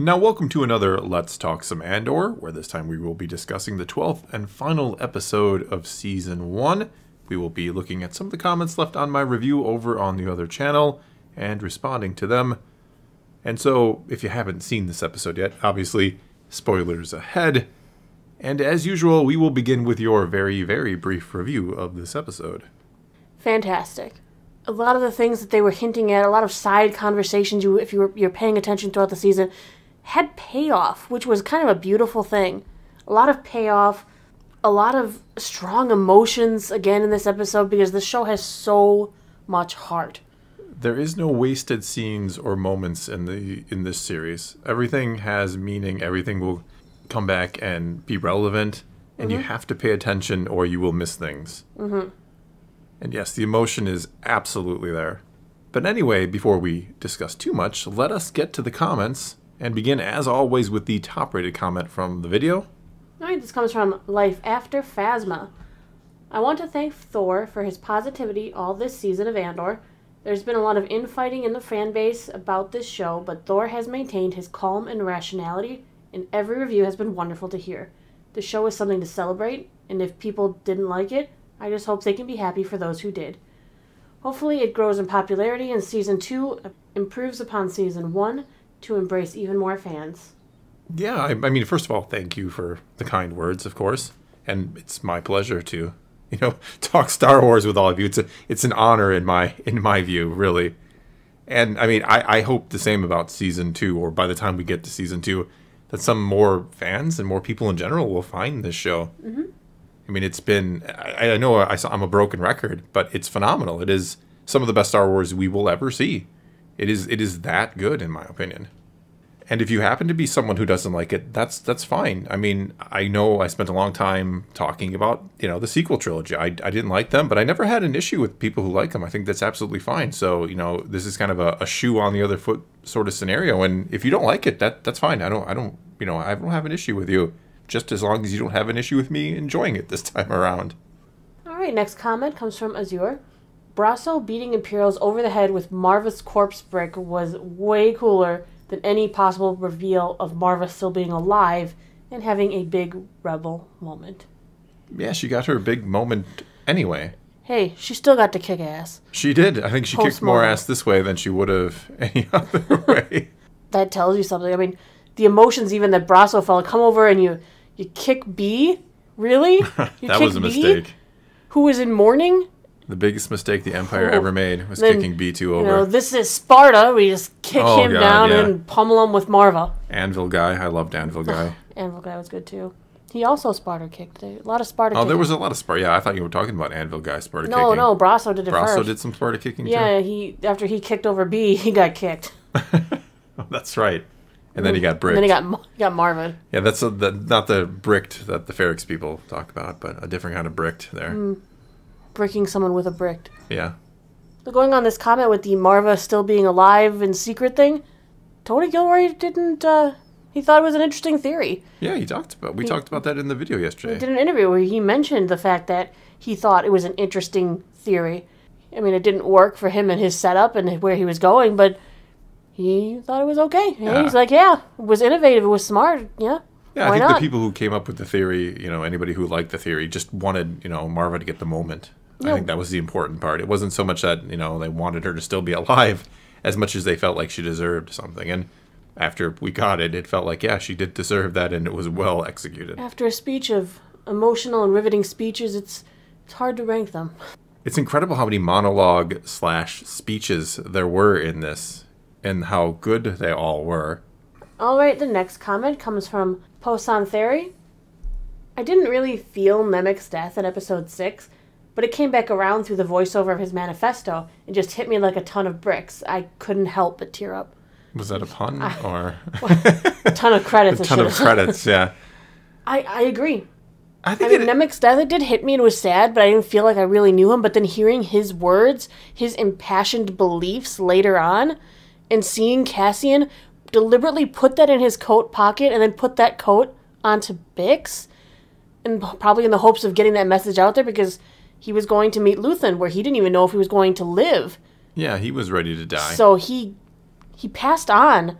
Now, welcome to another Let's Talk Some Andor, where this time we will be discussing the 12th and final episode of Season 1. We will be looking at some of the comments left on my review over on the other channel and responding to them. And so, if you haven't seen this episode yet, obviously, spoilers ahead. And as usual, we will begin with your very, very brief review of this episode. fantastic. A lot of the things that they were hinting at, a lot of side conversations, you if you were you're paying attention throughout the season, had payoff, which was kind of a beautiful thing. A lot of payoff, a lot of strong emotions again in this episode because the show has so much heart. There is no wasted scenes or moments in the in this series. Everything has meaning. Everything will come back and be relevant, and you have to pay attention or you will miss things. Mm-hmm. And yes, the emotion is absolutely there. But anyway, before we discuss too much, let us get to the comments and begin, as always, with the top-rated comment from the video. All right, this comes from Life After Phasma. I want to thank Thor for his positivity all this season of Andor. There's been a lot of infighting in the fan base about this show, but Thor has maintained his calm and rationality, and every review has been wonderful to hear. The show is something to celebrate, and if people didn't like it, I just hope they can be happy for those who did. Hopefully, it grows in popularity, and season 2 improves upon season 1 to embrace even more fans. Yeah, I, I mean, first of all, thank you for the kind words, of course, and it's my pleasure to, you know, talk Star Wars with all of you. It's a, it's an honor in my, in my view, really. And I mean, I, I hope the same about season two, or by the time we get to season two, that some more fans and more people in general will find this show. Mm-hmm. I mean, it's been, I, I know I, I'm a broken record, but it's phenomenal. It is some of the best Star Wars we will ever see. It is, it is that good, in my opinion. And if you happen to be someone who doesn't like it, that's that's fine. I mean, I know I spent a long time talking about you know the sequel trilogy. I, I didn't like them, but I never had an issue with people who like them. I think that's absolutely fine. So you know, this is kind of a, a shoe on the other foot sort of scenario. And if you don't like it, that that's fine. I don't I don't you know I don't have an issue with you. Just as long as you don't have an issue with me enjoying it this time around. All right, next comment comes from Azure. Brasso beating Imperials over the head with Marva's corpse brick was way cooler than any possible reveal of Marva still being alive and having a big rebel moment. Yeah, she got her big moment anyway. Hey, she still got to kick ass. She did. I think she kicked more ass this way than she would have any other way. That tells you something. I mean, the emotions even that Brasso felt. Come over and you you kick B? Really? You that kick was a B? mistake. Who was in mourning? The biggest mistake the Empire Oh, ever made was then, kicking B2 You over. know, this is Sparta. We just kick Oh, him God, down yeah. and pummel him with Marva. Anvil guy. I loved Anvil guy. Anvil guy was good too. He also Sparta kicked. A lot of Sparta. oh, there was a lot of Sparta. Yeah, I thought you were talking about Anvil guy Sparta No, kicking. no, Brasso did it Brasso first. did some Sparta kicking Yeah, he after he kicked over B, he got kicked. That's right. And then he got And bricked. then he got he got Marvin. yeah, that's a, the, not the bricked that the Ferrix people talk about, but a different kind of bricked there. Mm. Bricking someone with a brick. Yeah. So going on this comment with the Marva still being alive and secret thing, Tony Gilroy didn't. uh He thought it was an interesting theory. Yeah, he talked about. We talked about that in the video He yesterday. did an interview where he mentioned the fact that he thought it was an interesting theory. I mean, it didn't work for him and his setup and where he was going, but he thought it was okay. Yeah. He's like, yeah, it was innovative, it was smart. Yeah, Yeah, I think not? the people who came up with the theory, you know, anybody who liked the theory, just wanted, you know, Marva to get the moment. I think that was the important part. It wasn't so much that, you know, they wanted her to still be alive as much as they felt like she deserved something. And after we got it, it felt like, yeah, she did deserve that and it was well executed. After a speech of emotional and riveting speeches, it's it's hard to rank them. It's incredible how many monologue slash speeches there were in this and how good they all were. All right, the next comment comes from Posan Theory. I didn't really feel Nemec's death in episode 6, but it came back around through the voiceover of his manifesto and just hit me like a ton of bricks. I couldn't help but tear up. Was that a pun or A ton of credits. a ton of credits? Yeah. I, I agree. I I think mean, it, Nemec's death, it did hit me and it was sad, but I didn't feel like I really knew him. But then hearing his words, his impassioned beliefs later on, and seeing Cassian deliberately put that in his coat pocket and then put that coat onto Bix, and probably in the hopes of getting that message out there because he was going to meet Luthen where he didn't even know if he was going to live. yeah, he was ready to die. So he he passed on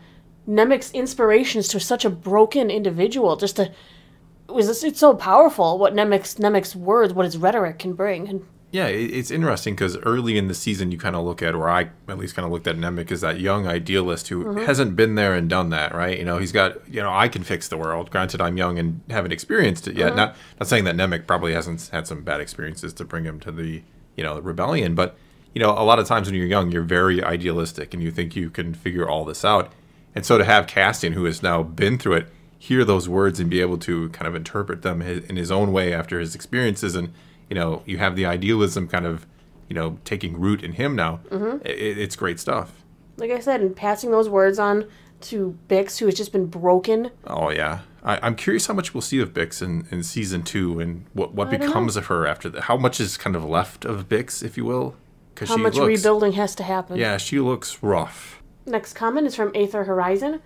Nemec's inspirations to such a broken individual. Just to it was it's so powerful what Nemec's Nemec's words, what his rhetoric can bring. And Yeah, it's interesting because early in the season, you kind of look at, or I at least kind of looked at Nemec as that young idealist who mm-hmm. hasn't been there and done that, right? You know, he's got, you know, I can fix the world. Granted, I'm young and haven't experienced it yet. Mm-hmm. Not not saying that Nemec probably hasn't had some bad experiences to bring him to the, you know, rebellion, but you know, a lot of times when you're young, you're very idealistic and you think you can figure all this out. And so to have Cassian, who has now been through it, hear those words and be able to kind of interpret them in his own way after his experiences, and you know, you have the idealism kind of, you know, taking root in him now. i It, it's great stuff. like I said, and passing those words on to Bix, who has just been broken. Oh yeah, I, I'm curious how much we'll see of Bix in, in season two, and what what I becomes of her after that. How much is kind of left of Bix, if you will? Because How much rebuilding has to happen. Yeah, she looks rough. Next comment is from Aether Horizon.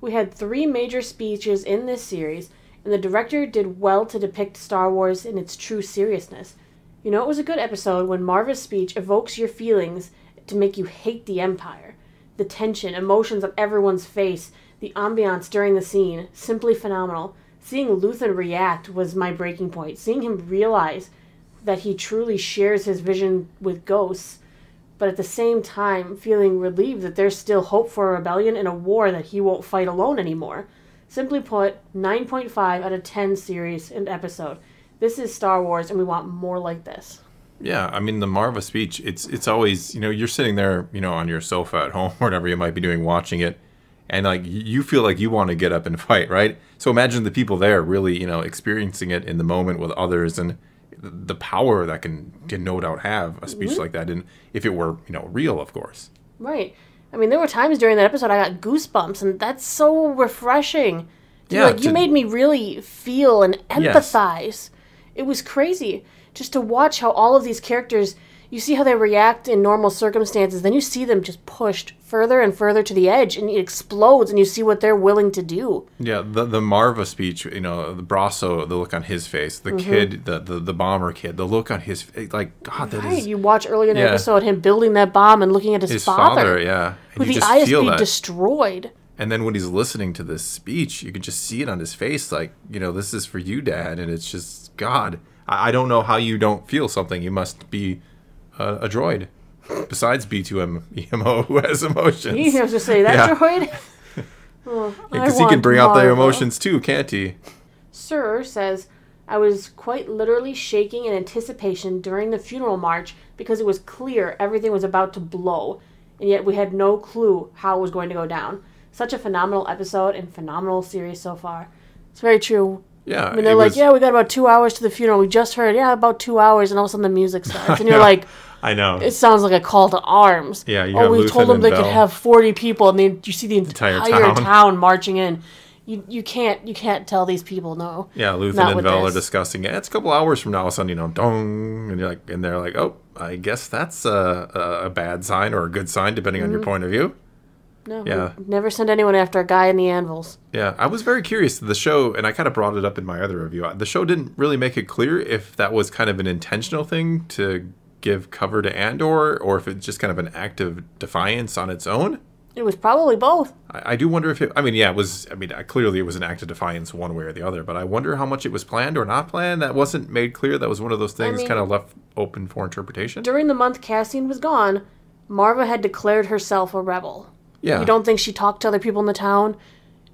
We had three major speeches in this series, and the director did well to depict Star Wars in its true seriousness. You know, it was a good episode when Marva's speech evokes your feelings to make you hate the Empire. The tension, emotions on everyone's face, the ambiance during the scene, simply phenomenal. Seeing Luthen react was my breaking point. Seeing him realize that he truly shares his vision with ghosts but at the same time feeling relieved that there's still hope for a rebellion in a war that he won't fight alone anymore. Simply put, 9.5 out of 10 series and episode. This is Star Wars, and we want more like this. Yeah, I mean the Marva speech. It's it's always you know you're sitting there you know on your sofa at home or whatever you might be doing watching it, and like you feel like you want to get up and fight, right? So imagine the people there really you know experiencing it in the moment with others and the power that can can no doubt have a speech mm-hmm. like that, and if it were you know real, of course. Right. I mean, there were times during that episode I got goosebumps, and that's so refreshing. To, Yeah, like you made me really feel and Yes. empathize. It was crazy just to watch how all of these characters. You see how they react in normal circumstances, then you see them just pushed further and further to the edge, and it explodes, and you see what they're willing to do. Yeah, the the Marva speech, you know, the Brasso, the look on his face, the mm-hmm. kid, the, the the bomber kid, the look on his face, like God, that is Right, you watch earlier in the Yeah. episode him building that bomb and looking at his, his father, father, yeah, and you the ISB destroyed. And then when he's listening to this speech, you can just see it on his face, like, you know, this is for you, Dad. And it's just, God, I, I don't know how you don't feel something. You must be a, a droid, besides B2M EMO who has emotions. He has to say that Yeah. droid. Oh, I Because he can bring out their emotions too, can't he? Sir says, I was quite literally shaking in anticipation during the funeral march because it was clear everything was about to blow, and yet we had no clue how it was going to go down. Such a phenomenal episode and phenomenal series so far. It's very true. Yeah. I mean, they're like, was- yeah, we got about two hours to the funeral. We just heard, yeah, about two hours, and all of a sudden the music starts, and you're like, I know. it sounds like a call to arms. Yeah, you oh, we Luthen told them they could have forty people, and then you see the entire, Entire town. town. marching in. You you can't you can't tell these people no. Yeah, Luthen and Vel are discussing it. It's a couple hours from now. All of a sudden, you know, dong, and you're like, and they're like, oh, I guess that's a, a, bad sign or a good sign, depending on your Mm-hmm. point of view. No, Yeah. never send anyone after a guy in the anvils. Yeah, I was very curious. The show, and I kind of brought it up in my other review. The show didn't really make it clear if that was kind of an intentional thing to give cover to Andor, or if it's just kind of an act of defiance on its own. It was probably both. I, I do wonder if it. I mean, yeah, it was. I mean, clearly it was an act of defiance one way or the other. But I wonder how much it was planned or not planned. That wasn't made clear. That was one of those things mean- kind of left open for interpretation. During the month Cassian was gone, Marva had declared herself a rebel. Yeah. You don't think she talked to other people in the town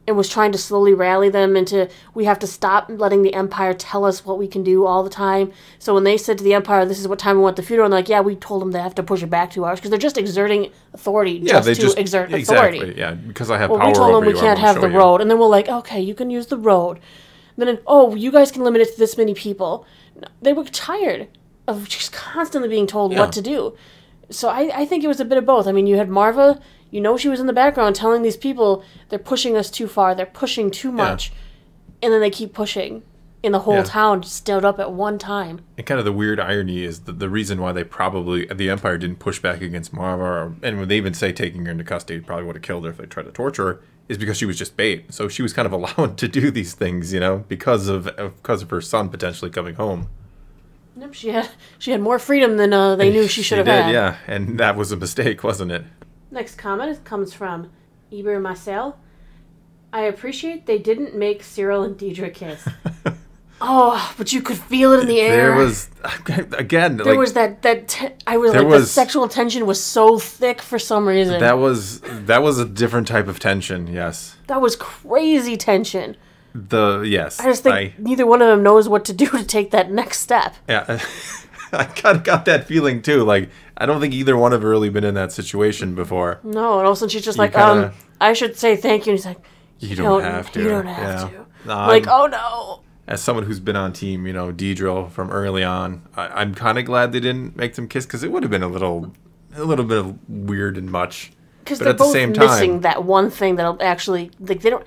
and was trying to slowly rally them into we have to stop letting the Empire tell us what we can do all the time. So when they said to the Empire, "This is what time we want the funeral," and they're like, "Yeah, we told them they have to push it back two hours because they're just exerting authority yeah, just they to just exert exactly. authority." Yeah, because I have Well, power we told over them we you, can't have the you. road, and then we're like, okay, you can use the road. And then, oh, you guys can limit it to this many people. They were tired of just constantly being told Yeah. what to do. So I, I think it was a bit of both. I mean, you had Marva, you know, she was in the background telling these people they're pushing us too far, they're pushing too much, and then they keep pushing, and the whole Yeah. town stood up at one time. And kind of the weird irony is that the reason why they probably the Empire didn't push back against Marva, or, and when they even say taking her into custody probably would have killed her if they tried to torture her, is because she was just bait. So she was kind of allowed to do these things, you know, because of of- because of her son potentially coming home. Yep, she had she had more freedom than uh, they knew she should have did, had. Yeah, and that was a mistake, wasn't it? Next comment comes from Eber Marcel. I appreciate they didn't make Syril and Deidre kiss. oh, but you could feel it in the air. There was again There like was that that te- I was like the sexual tension was so thick for some reason. that was that was a different type of tension. Yes, that was crazy tension. the yes. I just think neither one of them knows what to do to take that next step. Yeah, I kind of got that feeling too. Like I don't think either one have really been in that situation before. No, and all of a sudden she's just like, kinda- um, I should say thank you. And he's like, You don't, have to. You don't have Yeah. to. No, like, oh no. as someone who's been on team, you know, Deidre from early on, I, I'm kind of glad they didn't make them kiss because it would have been a little, a little bit of weird and much. Because they're at the both same missing time- that one thing that'll actually like they don't.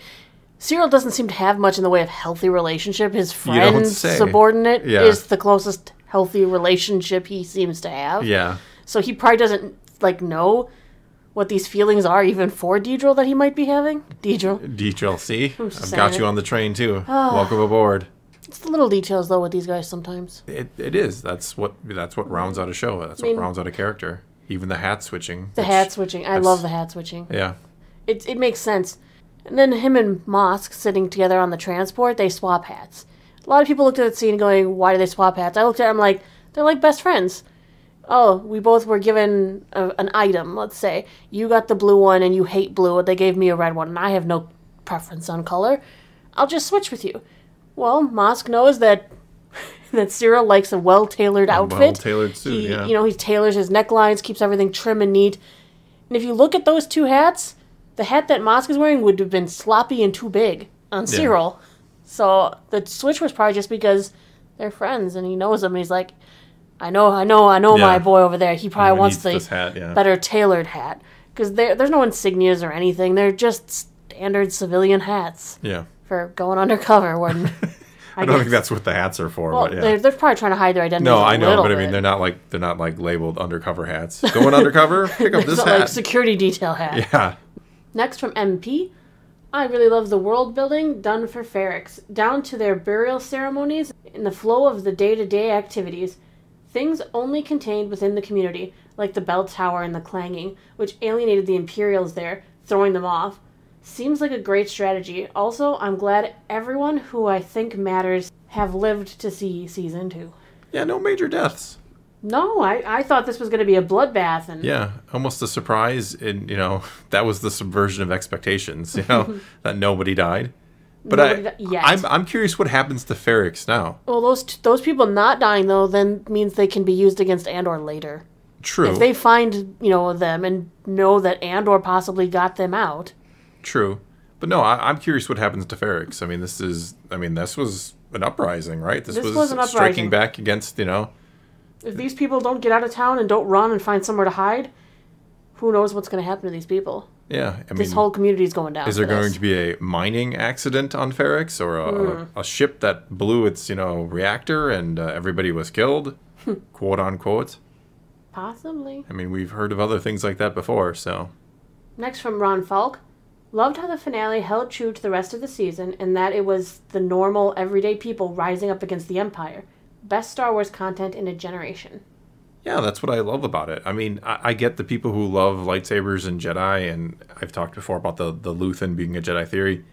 Syril doesn't seem to have much in the way of healthy relationship. His You friend subordinate Yeah. is the closest healthy relationship he seems to have. Yeah, So he probably doesn't like know what these feelings are even for Deidre that he might be having. Deidre. Deidre, see, I've got saying. you on the train too. Ah. Welcome aboard. It's the little details though with these guys sometimes. It, it is. That's what that's what rounds out a show. That's mean- what rounds out a character. Even the hat switching. The hat switching. I love the hat switching. Yeah, It it makes sense. And then him and Mosk sitting together on the transport, they swap hats. A lot of people looked at that scene going, "Why do they swap hats?" I looked at them like they're like best friends. Oh, we both were given a, an item. Let's say you got the blue one and you hate blue. They gave me a red one, and I have no preference on color. I'll just switch with you. Well, Mosk knows that that Syril likes a well tailored outfit. well-tailored suit, He, yeah. you know, he tailors his necklines, keeps everything trim and neat. And if you look at those two hats, the hat that Mosk is wearing would have been sloppy and too big on Syril. So the switch was probably just because they're friends and he knows him. And he's like, I know, I know, I know my boy over there. He probably He wants the hat, yeah. better tailored hat because there's no insignias or anything. They're just standard civilian hats yeah. for going undercover. When I don't think that's what the hats are for. well, but yeah. they're, they're probably trying to hide their identity. No, I know, but I mean, they're not like they're not like labeled undercover hats. Going undercover, pick up this not hat. like security detail hat. yeah, Next from MP, I really love the world building done for Ferrix, down to their burial ceremonies and the flow of the day to day activities. Things only contained within the community, like the bell tower and the clanging, which alienated the Imperials there, throwing them off. Seems like a great strategy. Also, I'm glad everyone who I think matters have lived to see season two. yeah, no major deaths. No, I, I thought this was going to be a bloodbath, and Yeah, almost a surprise, and you know that was the subversion of expectations. You know that nobody died. But Nobody I, di- I'm I'm curious what happens to Ferrix now. well, those t- those people not dying though then means they can be used against Andor later. True, If they find you know them and know that Andor possibly got them out, true. But no, I, I'm curious what happens to Ferrix. I mean, this is I mean this was an uprising, right? This, This was, was striking back against you know if these people don't get out of town and don't run and find somewhere to hide, who knows what's going to happen to these people? yeah. I mean, This whole community is going down. Is there for this. going to be a mining accident on Ferrix or a, Hmm. a, a ship that blew its, you know, reactor and uh, everybody was killed, quote unquote? possibly? I mean, we've heard of other things like that before, so Next from Ron Falk. Loved how the finale held true to the rest of the season and that it was the normal, everyday people rising up against the Empire. Best Star Wars content in a generation. yeah, that's what I love about it. I mean, I, I get the people who love lightsabers and Jedi, and I've talked before about the the Luthen being a Jedi theory.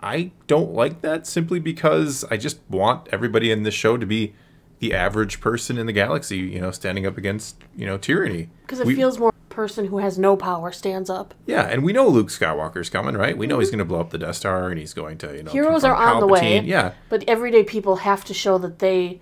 I don't like that simply because I just want everybody in this show to be the average person in the galaxy, you know, standing up against, you know, tyranny. Because it We- feels more person who has no power stands up. Yeah, and we know Luke Skywalker's coming, right? We know he's mm-hmm. going to blow up the Death Star, and he's going to, you know, Heroes are on the way. Yeah, But everyday people have to show that they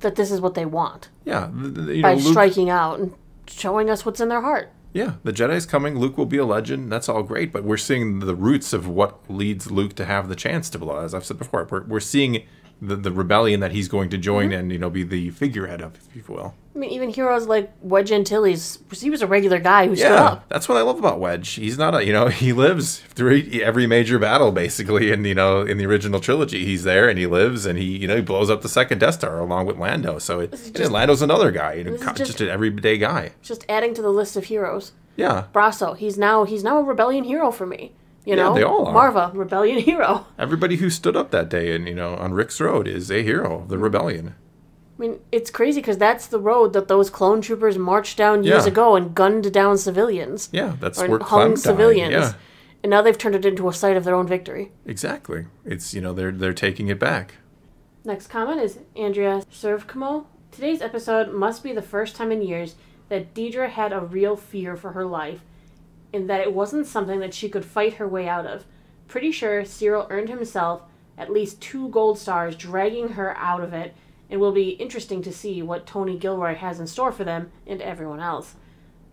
that this is what they want yeah. You by know, Luke, striking out and showing us what's in their heart. yeah, the Jedi's coming. Luke will be a legend. That's all great, but we're seeing the roots of what leads Luke to have the chance to blow. As I've said before, we're, we're seeing the, the rebellion that he's going to join Mm-hmm. and you know be the figurehead of, if you will. I mean, even heroes like Wedge Antilles, he was a regular guy who stood Yeah, up. that's what I love about Wedge. He's not a, you know, he lives through every major battle basically. And you know, in the original trilogy, he's there and he lives and he, you know, he blows up the second Death Star along with Lando. So it, and Lando's another guy, you know, just- just, an everyday guy. Just adding to the list of heroes. Yeah, Brasso, he's now he's now a rebellion hero for me. You Yeah, know, they all are. Marva, rebellion hero. everybody who stood up that day and you know on Rix Road is a hero of the rebellion. I mean, it's crazy because that's the road that those clone troopers marched down years Yeah. ago and gunned down civilians. Yeah, that's or where hung civilians. Yeah, and now they've turned it into a site of their own victory. Exactly. It's you know they're they're taking it back. Next comment is Andrea Servkamo. Today's episode must be the first time in years that Deidre had a real fear for her life, and that it wasn't something that she could fight her way out of. Pretty sure Syril earned himself at least two gold stars dragging her out of it, and will be interesting to see what Tony Gilroy has in store for them and everyone else.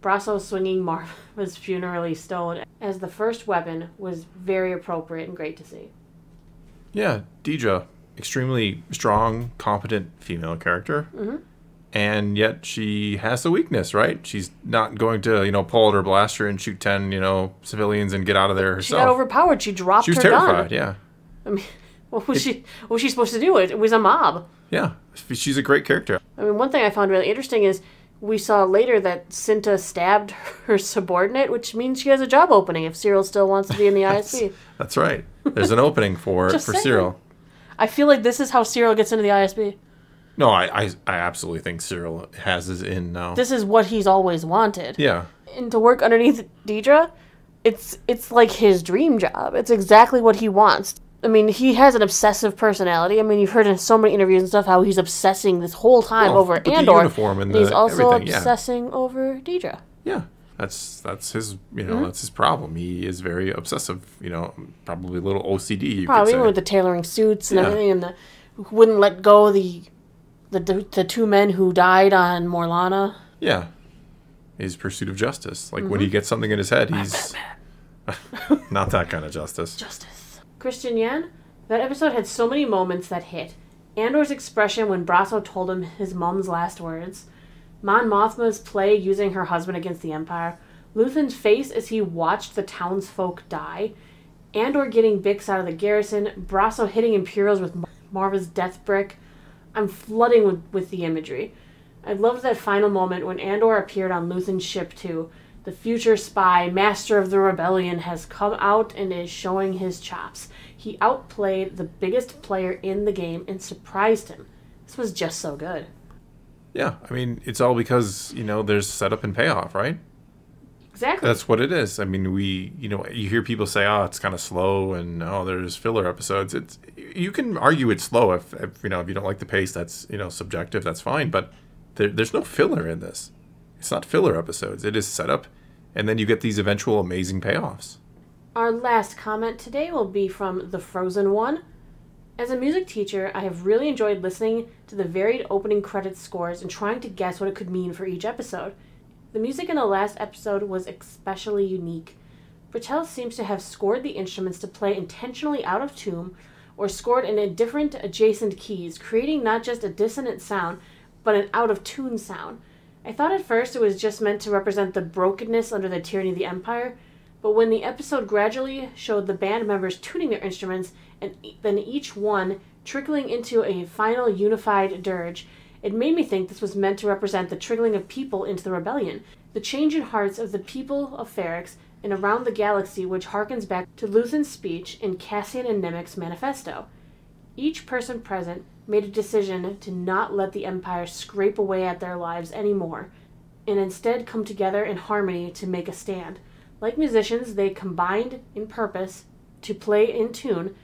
Brasso swinging Marva's funerally stone as the first weapon was very appropriate and great to see. Yeah, Deidre, extremely strong, competent female character. Mhm. And yet she has a weakness, right? She's not going to, you know, pull out her blaster and shoot 10, you know, civilians and get out of there herself. She got overpowered. She dropped She was her terrified, gun. yeah. I mean, what was she? What was she supposed to do? It, it was a mob. Yeah. She's a great character. I mean, one thing I found really interesting is we saw later that Cinta stabbed her subordinate, which means she has a job opening if Syril still wants to be in the ISB. That's right. There's an opening for for saying. Syril. I feel like this is how Syril gets into the ISB. No, I, I I absolutely think Syril has his in now. This is what he's always wanted. yeah. And to work underneath Deidre, it's it's like his dream job. It's exactly what he wants. I mean, he has an obsessive personality. I mean, you've heard in so many interviews and stuff how he's obsessing this whole time Well, over Andor. uniform and he's the also everything, yeah. obsessing over Deidre. Yeah. That's that's his you Mm-hmm. know, that's his problem. He is very obsessive, you know, probably a little OCD, you Probably could say. with the tailoring suits and Yeah. everything, and the wouldn't let go the the the, two men who died on Morlana. Yeah. His pursuit of justice. Like Mm-hmm. when he gets something in his head, he's not that kind of justice. Justice. Christian Yan, that episode had so many moments that hit. Andor's expression when Brasso told him his mom's last words, Mon Mothma's play using her husband against the Empire, Luthen's face as he watched the townsfolk die, Andor getting Bix out of the garrison, Brasso hitting Imperials with Marva's death brick. I'm flooding with, with the imagery. I loved that final moment when Andor appeared on Luthen's ship too. The future spy, master of the rebellion, has come out and is showing his chops. He outplayed the biggest player in the game and surprised him. This was just so good. Yeah. I mean, it's all because, you know, there's setup and payoff, right? Exactly. That's what it is. I mean, we, you know, you hear people say, "Oh, it's kind of slow," and "Oh, there's filler episodes." It's you can argue it's slow if, if you know if you don't like the pace. That's you know subjective. That's fine. But there, there's no filler in this. It's not filler episodes. It is setup, and then you get these eventual amazing payoffs. Our last comment today will be from The Frozen One. As a music teacher, I have really enjoyed listening to the varied opening credits scores and trying to guess what it could mean for each episode. The music in the last episode was especially unique. Britell seems to have scored the instruments to play intentionally out of tune or scored in different adjacent keys, creating not just a dissonant sound, but an out of tune sound. I thought at first it was just meant to represent the brokenness under the tyranny of the Empire, but when the episode gradually showed the band members tuning their instruments and then each one trickling into a final unified dirge, it made me think this was meant to represent the trickling of people into the rebellion, the change in hearts of the people of Ferrix and around the galaxy, which harkens back to Luthen's speech in Cassian and Nemec's manifesto. Each person present made a decision to not let the Empire scrape away at their lives anymore, and instead come together in harmony to make a stand. Like musicians, they combined in purpose to play in tune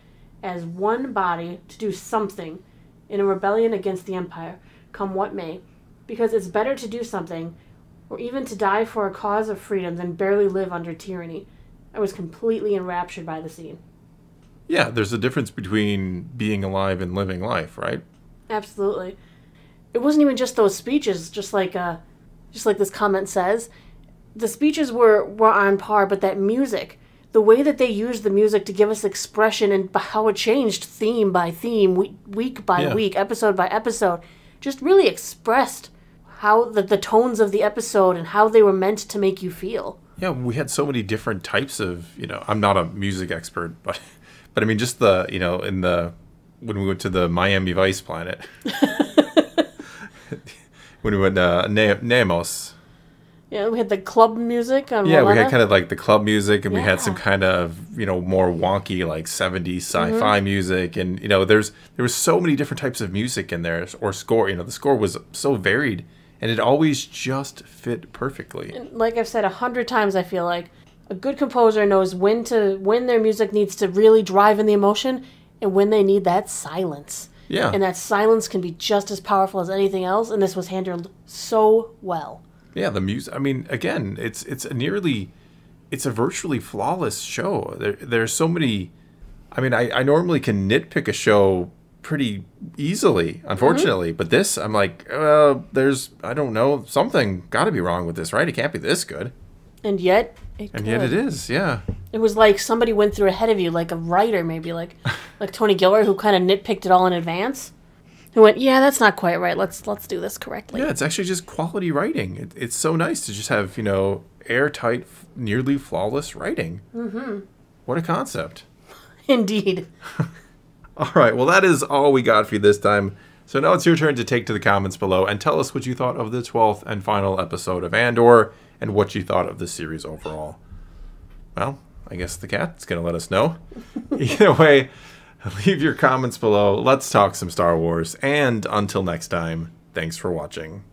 as one body to do something in a rebellion against the Empire, come what may, because it's better to do something or even to die for a cause of freedom than barely live under tyranny. I was completely enraptured by the scene. Yeah, there's a difference between being alive and living life, right? Absolutely. It wasn't even just those speeches, just like uh just like this comment says. The speeches were were on par, but that music, the way that they used the music to give us expression and how it changed theme by theme, week, week by Yeah. week, episode by episode, just really expressed how the, the tones of the episode and how they were meant to make you feel. Yeah, we had so many different types of, you know, I'm not a music expert, but but I mean just the, you know, in the when we went to the Miami Vice planet. when we went uh Ne- Niamos. Yeah, we had the club music on Yeah, we had kind of like the club music and we had some kind of, you know, more wonky like 70s sci-fi music and you know, there's there was so many different types of music in there or score, you know, the score was so varied and it always just fit perfectly. like I've said a hundred times, I feel like A good composer knows when to when their music needs to really drive in the emotion and when they need that silence. Yeah. And that silence can be just as powerful as anything else, and this was handled so well. Yeah, the music. I mean, again, it's it's a nearly, it's a virtually flawless show. There, there's so many. I mean, I, I normally can nitpick a show pretty easily, unfortunately, but this, I'm like, uh, there's, I don't know, something got to be wrong with this, right? It can't be this good, And yet, it and could. yet it is. Yeah, It was like somebody went through ahead of you, like a writer, maybe like like Tony Gilroy, who kind of nitpicked it all in advance. Who went, yeah, that's not quite right. Let's let's do this correctly. yeah. It's actually just quality writing. It, it's so nice to just have you know airtight, f- nearly flawless writing. Mm-hmm. What a concept. Indeed. All right, well, that is all we got for you this time. So now it's your turn to take to the comments below and tell us what you thought of the 12th and final episode of Andor and what you thought of the series overall. Well, I guess the cat's going to let us know. Either way, leave your comments below. Let's talk some Star Wars. And until next time, thanks for watching.